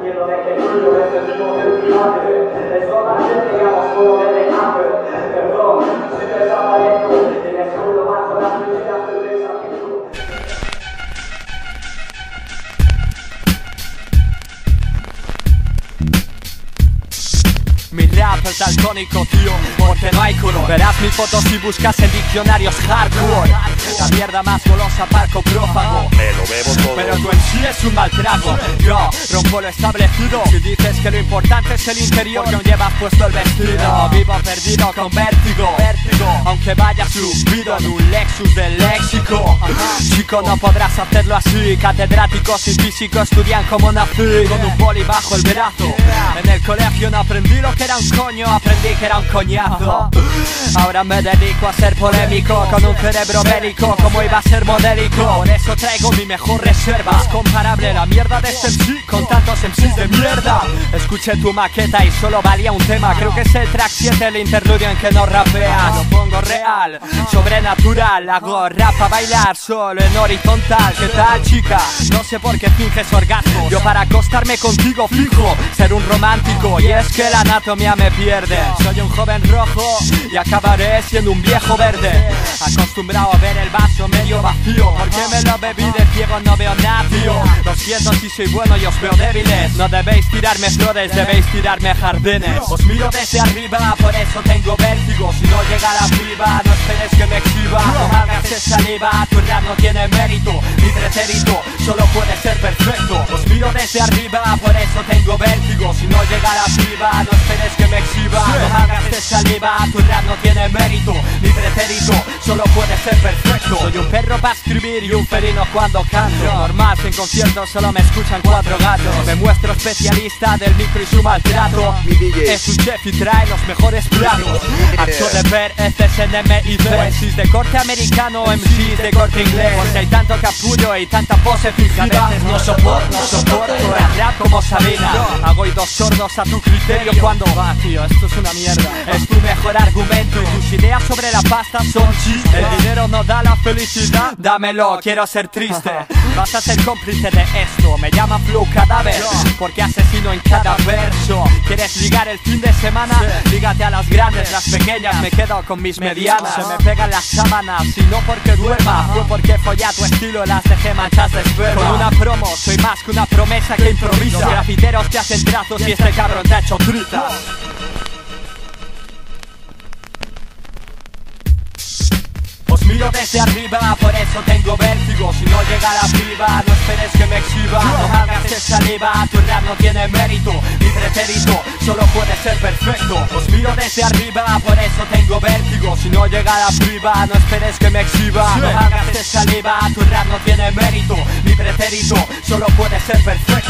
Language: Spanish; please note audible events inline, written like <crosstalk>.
Quiero de Mi rap es daltónico, tío, porque no hay color Verás mis fotos si buscas en diccionarios hardcore. La mierda más golosa para el coprófago Me lo bebo todo. Pero tú en sí es un mal trago. Yo rompo lo establecido. Si dices que lo importante es el interior Que aún llevas puesto el vestido. Vivo perdido con vértigo. Vértigo. Aunque vaya subido en un Lexus del léxico. Chico no podrás hacerlo así. Catedráticos y físicos estudian como nací. Con un boli bajo el brazo. En el colegio no aprendí lo que era un coño Aprendí que era un coñazo Ahora me dedico a ser polémico Con un cerebro bélico Como iba a ser modélico. Por eso traigo mi mejor reserva. Es comparable la mierda de este MC Con tantos MCs de mierda. Escuché tu maqueta y solo valía un tema. Creo que es el track 7 el interludio en que no rapeas. Lo pongo real, sobrenatural. Hago rap a bailar solo en horizontal. ¿Qué tal chica? No sé por qué finges orgasmos Yo para acostarme contigo fijo Ser un romántico. Y es que la anatomía me pierde. Soy un joven rojo y acabaré siendo un viejo verde. Acostumbrado a ver el vaso medio vacío. Porque me lo bebí de ciego no veo nada Lo siento si soy bueno y os veo débiles. No debéis tirarme flores, debéis tirarme jardines. Os miro desde arriba, por eso tengo vértigo. Si no llega la no esperes que me hagas de saliva, tu rap no tiene mérito Mi pretérito solo puede ser perfecto. Os miro desde arriba, por eso tengo vértigo. Si no llega la piba, no esperes que me exhiba No hagas saliva, tu rap no tiene mérito Mi pretérito solo puede ser perfecto. Soy un perro para escribir y un felino cuando canto. Normal, si en conciertos solo me escuchan cuatro gatos. Me muestro especialista del micro y su maltrato Mi DJ. Es un chef y trae los mejores platos. <laughs> Acto de ver FSNM y <laughs> MCs de corte americano MCs de corte inglés. <laughs> Porque hay tanto capullo y tanta pose fingida A veces no soporto, no soporto rap como Sabina. Hago oídos sordos a tu criterio cuando va tío, esto es una mierda. Es tu mejor argumento y tus ideas sobre la pasta son chistes El dinero no da la felicidad, dámelo, quiero ser triste. Vas a ser cómplice de esto, me llama Flow Cadáver Porque asesino en cada verso. ¿Quieres ligar el fin de semana? Lígate a las grandes, las pequeñas. Me quedo con mis medianas. Se me pegan las sábanas y no porque duerma. Fue porque follé a tu estilo las dejé manchas de esperma. Con una promo soy más que una promesa que improvisa. Los grafiteros te hacen trazos y este cabrón te ha hecho trizas Miro desde arriba, por eso tengo vértigo. Si no llega la piba, no esperes que me exhiba. No hagas de saliva, tu rap no tiene mérito Mi pretérito solo puede ser perfecto. Os miro desde arriba, por eso tengo vértigo. Si no llega la piba, no esperes que me exhiba. No hagas de saliva, tu rap no tiene mérito Mi pretérito solo puede ser perfecto